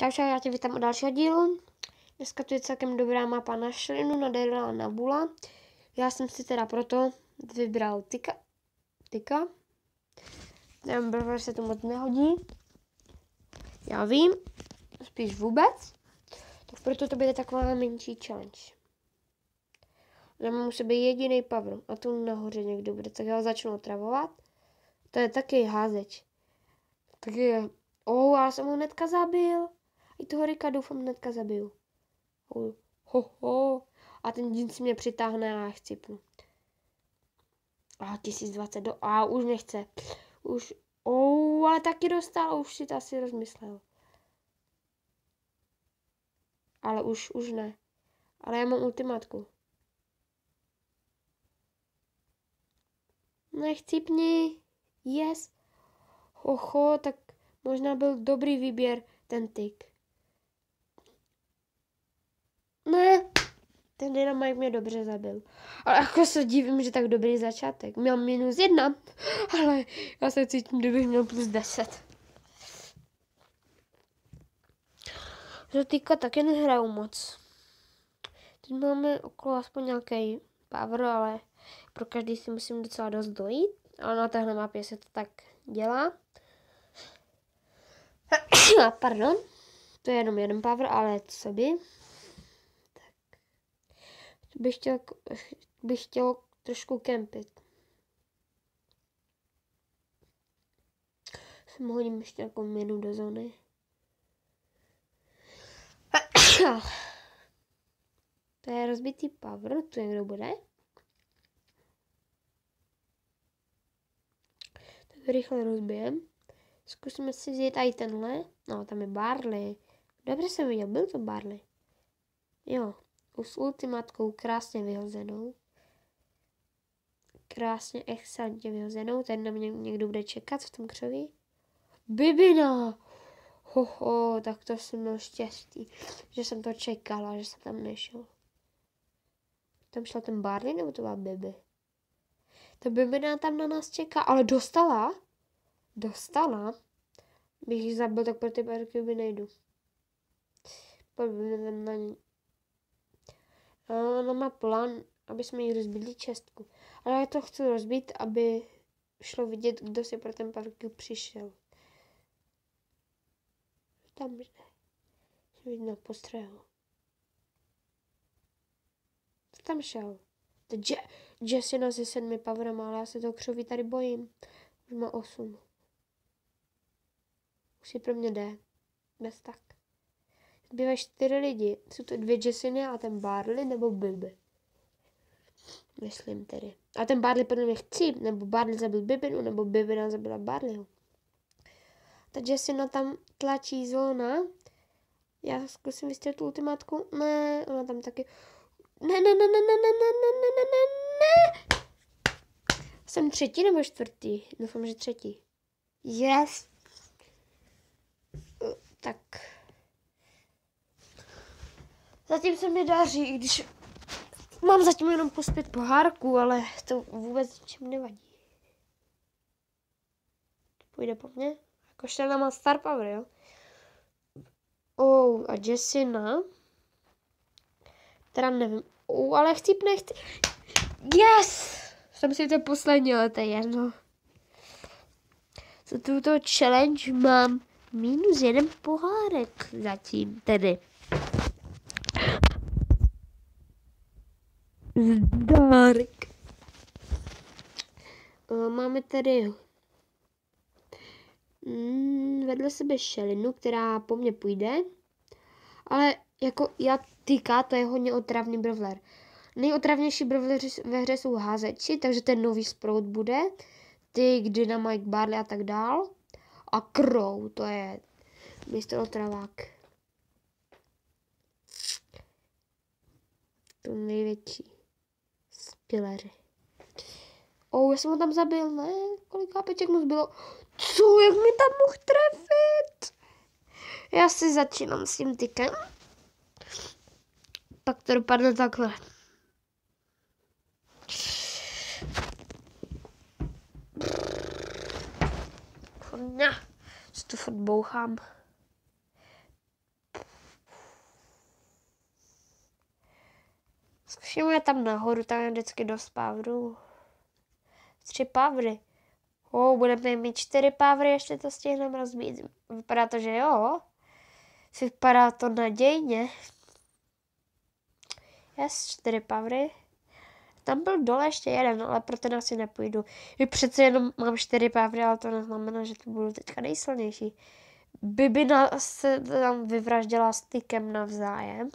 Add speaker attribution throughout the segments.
Speaker 1: Čau, já tě vítám u dalšího dílu. Dneska tu je celkem dobrá mapa na šlinu, na Daryla a na Bula. Já jsem si teda proto vybral tyka. Tyka. Nevím, protože se to moc nehodí. Já vím, spíš vůbec. Tak proto to bude taková menší challenge. Nemám u sebe jediný power a tu nahoře někdo bude, tak já začnu otravovat. To je taky házeč. Tak je, oh, já jsem ho hnedka zabil. I toho Rika doufám hnedka zabiju. Oh, ho, ho. A ten džin si mě přitáhne a já chcipnu. A 1020 do... A už nechce. Už... Oh, ale taky dostal, už si to asi rozmyslel. Ale už, už ne. Ale já mám ultimátku. Nechcipni. Yes. Oho, tak možná byl dobrý výběr ten tyk. Ne, ten Dynamite mě dobře zabil. Ale jako se divím, že tak dobrý začátek. Měl minus jedna, ale já se cítím, kdybych měl plus deset. Zotýka taky nehraju moc. Teď máme okolo aspoň nějaký power, ale pro každý si musím docela dost dojít. Ale na téhle mapě se to tak dělá. Pardon. To je jenom jeden power, ale co by? Bych chtěl, bych chtěl trošku kempit. Jsem hodím ještě nějakou měnu do zóny. To je rozbitý power, tu někdo bude. Tak rychle rozbijem. Zkusíme si zjít i tenhle. No, tam je Barley. Dobře jsem viděl, byl to Barley. Jo, s ultimatkou krásně vyhozenou. Krásně, excelentně vyhozenou. Ten na mě někdo bude čekat v tom křoví. Bibina! Hoho, tak to jsem měl štěstí, že jsem to čekala, že jsem tam nešel. Tam šla ten Barley, nebo to byla Bibi? Ta Bibina tam na nás čeká, ale dostala? Dostala? Bych ji zabil, tak pro ty by nejdu. Pojďme na ní ona má plán, aby jsme jí rozbili čestku. Ale já to chci rozbít, aby šlo vidět, kdo si pro ten park přišel. Tam je. Vidno postřehu. Co tam šel? To je Jessina se sedmi powerama, ale já se toho křoví tady bojím. Už má osm. Už si pro mě jde. Bez tak. Zbývají čtyři lidi. Jsou to dvě Jessiny a ten Barley nebo Bibi. Myslím tedy. A ten Barley podle mě chci, nebo Barley zabil Bibinu, nebo Bibina zabila Barleyho. Ta Jessina tam tlačí zóna. Já zkusím vystřelit tu ultimátku. Ne, ona tam taky... Ne, ne, ne, ne, ne, ne, ne, ne, ne, ne, ne. Jsem třetí nebo čtvrtý? Doufám, že třetí. Yes. Tak. Zatím se mi daří, i když mám zatím jenom plus pět pohárků, ale to vůbec ničem nevadí. Půjde po mně? Jako má star power, jo? Oh, a Jessina. Teda nevím. Oh, ale chci, nechci. Yes! Jsem si to poslední, ale to je jedno. Za tuto challenge mám minus jeden pohárek zatím, tedy. Zdárek. Máme tady mm, vedle sebe šelinu, která po mně půjde. Ale jako já týká, to je hodně otravný brovler. Nejotravnější brovleři ve hře jsou házeči, takže ten nový sprout bude. Ty, Dynamite, Barley a tak dál. A Crow, to je mistr otravák. To největší pileři. Oh, já jsem ho tam zabil, ne? Kolik hápeček mu zbylo? Co, jak mi tam mohl trefit? Já si začínám s tím tykem. Pak to dopadne takhle. Ne, co to furt bouchám. Zkusíme tam nahoru, tam je vždycky dost pávru. Tři pavry. O, budeme mít čtyři pávry, ještě to stihneme rozbít. Vypadá to, že jo. Vypadá to nadějně. Yes, čtyři pavry. Tam byl dole ještě jeden, ale pro ten asi nepůjdu. I přece jenom mám čtyři pávry, ale to neznamená, že to budu teďka nejsilnější. Bibina se tam vyvraždila stykem navzájem.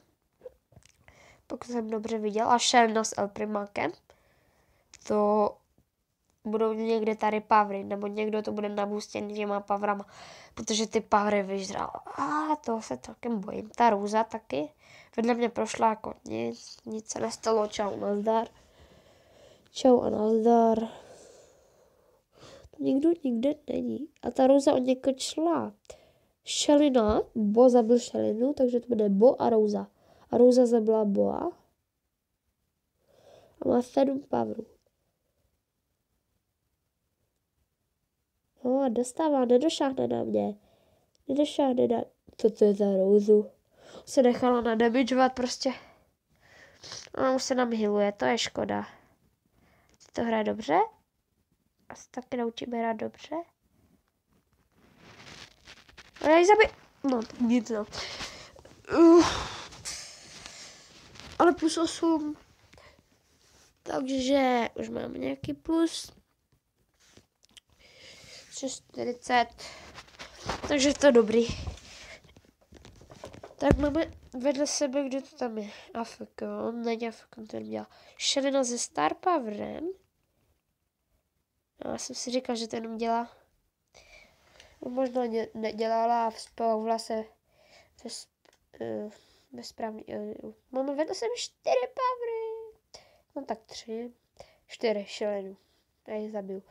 Speaker 1: Pokud jsem dobře viděl. A Shelna s El Primákem. To budou někde tady pavry, nebo někdo to bude nabůstěný těma pavrama, protože ty pavry vyžral. A to se celkem bojím. Ta růza taky vedle mě prošla jako nic, nic se nestalo, čau, nazdar. Čau a nazdar. Nikdo nikde není. A ta růza od někud šla. Šelina, Bo zabil Šelinu, takže to bude Bo a Rouza. A Rouza zabila Boa. A má sedm pavrů. No a dostává, nedošáhne na mě. Nedošáhne na... Co to je za Rouzu? Se nechala nadamidžovat prostě. A už se nám hiluje, to je škoda. Ty to hraje dobře? Asi taky naučíme hrát dobře. A já ji zabi... No, nic no. Uh. Ale plus 8. Takže už máme nějaký plus. 40. Takže to dobrý. Tak máme vedle sebe, kdo to tam je? Afeko, není Afeko, to dělá. Šelina ze Star Powerem. Já jsem si říkal, že to jenom dělá možná nedělala a vzplavila se uh, ve správný, uh, máme vedle sebe čtyři pavry. No tak tři, čtyři šelenu. Já ji zabiju.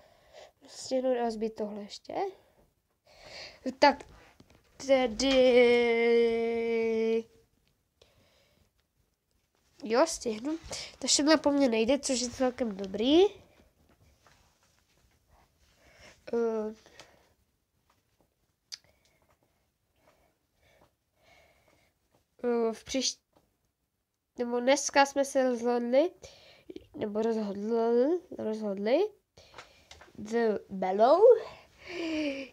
Speaker 1: Stihnu rozbít tohle ještě. Tak tedy... Jo, stihnu. To šedla po mně nejde, což je celkem dobrý. Uh, v příští, nebo dneska jsme se rozhodli, nebo rozhodli, rozhodli s Belou,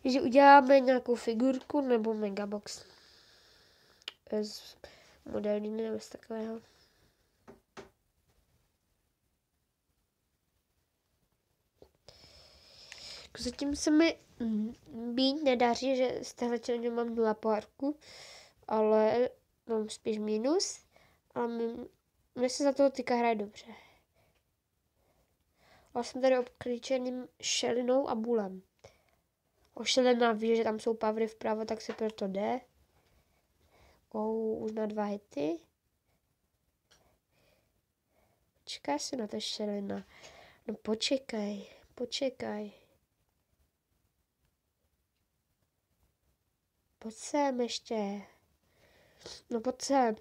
Speaker 1: že uděláme nějakou figurku nebo megabox z modelní nebo z takového. Zatím se mi být nedaří, že z téhle mám nula párku, ale mám spíš minus, ale mě se za toho tyka hraje dobře. A jsem tady obklíčeným šelinou a bulem. Ošelena ví, že tam jsou pavry vpravo, tak se proto jde. Oh, už na dva hity. Počkej si na to šelina. No počekaj, počekaj. Pojď sem ještě. No pojď sem.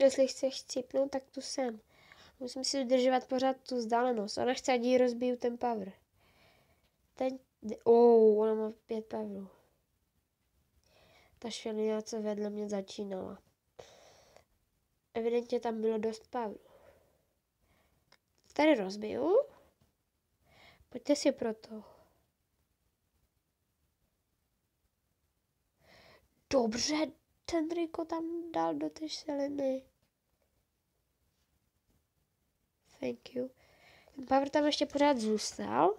Speaker 1: Jestli chceš cipnout, tak tu jsem. Musím si udržovat pořád tu vzdálenost. Ona chce, ať jí rozbiju ten power. Ten... Oh, ona má pět powerů. Ta šelina, co vedle mě začínala. Evidentně tam bylo dost powerů. Tady rozbiju. Pojďte si pro to. Dobře, ten Riko tam dal do té šeliny. Thank you. Ten Power tam ještě pořád zůstal.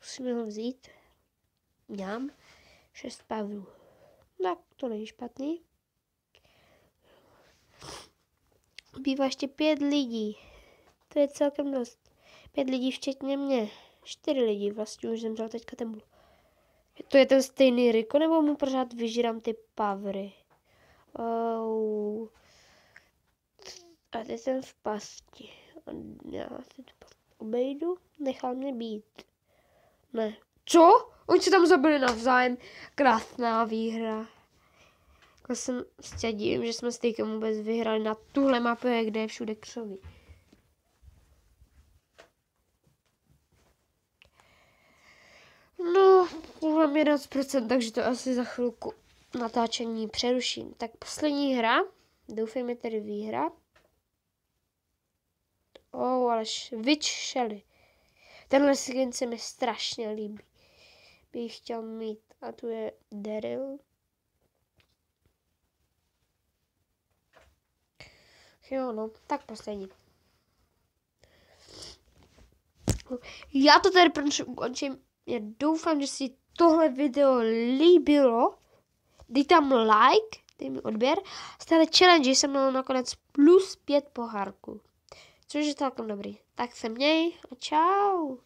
Speaker 1: Musíme ho vzít. Mám šest Powerů. Tak, to není špatný. Bývá ještě pět lidí. To je celkem dost. Pět lidí včetně mě. Čtyři lidi vlastně už zemřel teďka ten bůh. To je ten stejný Riko, nebo mu pořád vyžírám ty pavry? Oh. A teď jsem v pasti. Já si to obejdu, nechal mě být. Ne. Co? Oni se tam zabili navzájem. Krásná výhra. Jako jsem stědím, že jsme s týkem vůbec vyhrali na tuhle mapu, kde je všude křoví. No, mám 11%, takže to asi za chvilku natáčení přeruším. Tak poslední hra, doufejme tedy výhra. Oh, ale Witch Shelly. Tenhle skin se mi strašně líbí. Bych chtěl mít. A tu je Daryl. Jo, no, tak poslední. Já to tady pro ukončím. Já doufám, že si tohle video líbilo. Dej tam like, dej mi odběr. Z téhle challenge jsem měl nakonec plus pět pohárků. Což je celkem dobrý. Tak se měj a čau.